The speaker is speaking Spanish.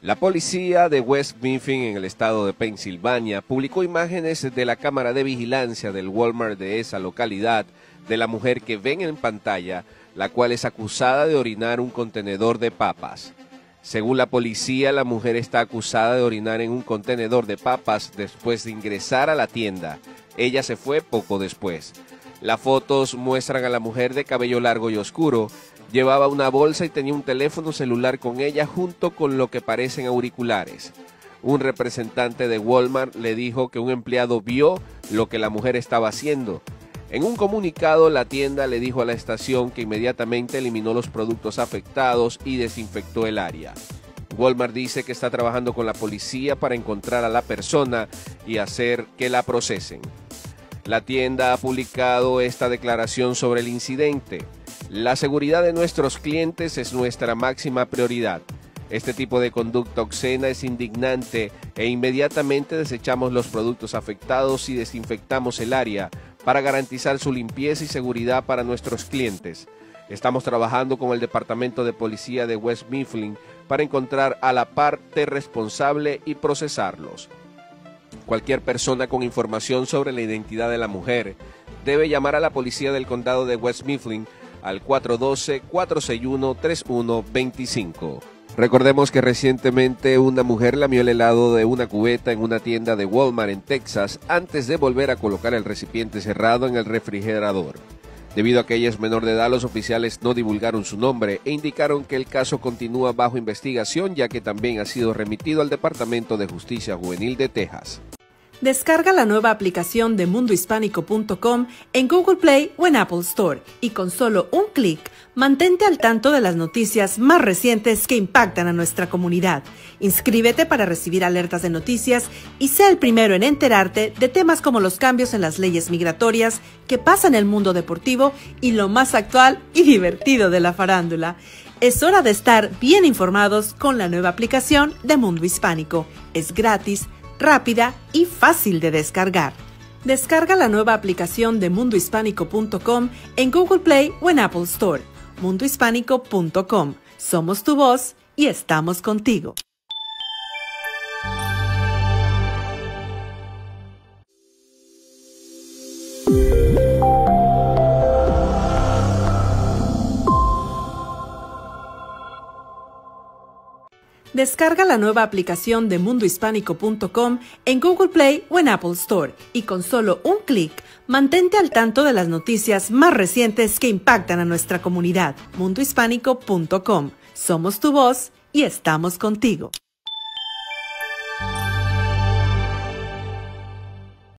La policía de West Mifflin en el estado de Pensilvania publicó imágenes de la cámara de vigilancia del Walmart de esa localidad de la mujer que ven en pantalla, la cual es acusada de orinar un contenedor de papas. Según la policía, la mujer está acusada de orinar en un contenedor de papas después de ingresar a la tienda. Ella se fue poco después. Las fotos muestran a la mujer de cabello largo y oscuro Llevaba una bolsa y tenía un teléfono celular con ella junto con lo que parecen auriculares. Un representante de Walmart le dijo que un empleado vio lo que la mujer estaba haciendo. En un comunicado, la tienda le dijo a la estación que inmediatamente eliminó los productos afectados y desinfectó el área. Walmart dice que está trabajando con la policía para encontrar a la persona y hacer que la procesen. La tienda ha publicado esta declaración sobre el incidente. La seguridad de nuestros clientes es nuestra máxima prioridad. Este tipo de conducta obscena es indignante e inmediatamente desechamos los productos afectados y desinfectamos el área para garantizar su limpieza y seguridad para nuestros clientes. Estamos trabajando con el Departamento de Policía de West Mifflin para encontrar a la parte responsable y procesarlos. Cualquier persona con información sobre la identidad de la mujer debe llamar a la policía del condado de West Mifflin al 412-461-3125. Recordemos que recientemente una mujer lamió el helado de una cubeta en una tienda de Walmart en Texas antes de volver a colocar el recipiente cerrado en el refrigerador. Debido a que ella es menor de edad, los oficiales no divulgaron su nombre e indicaron que el caso continúa bajo investigación ya que también ha sido remitido al Departamento de Justicia Juvenil de Texas. Descarga la nueva aplicación de mundohispánico.com en Google Play o en Apple Store y con solo un clic mantente al tanto de las noticias más recientes que impactan a nuestra comunidad. Inscríbete para recibir alertas de noticias y sea el primero en enterarte de temas como los cambios en las leyes migratorias que pasa en el mundo deportivo y lo más actual y divertido de la farándula. Es hora de estar bien informados con la nueva aplicación de Mundo Hispánico. Es gratis rápida y fácil de descargar. Descarga la nueva aplicación de mundohispánico.com en Google Play o en Apple Store. mundohispánico.com. Somos tu voz y estamos contigo. Descarga la nueva aplicación de mundohispánico.com en Google Play o en Apple Store y con solo un clic mantente al tanto de las noticias más recientes que impactan a nuestra comunidad. mundohispánico.com. Somos tu voz y estamos contigo.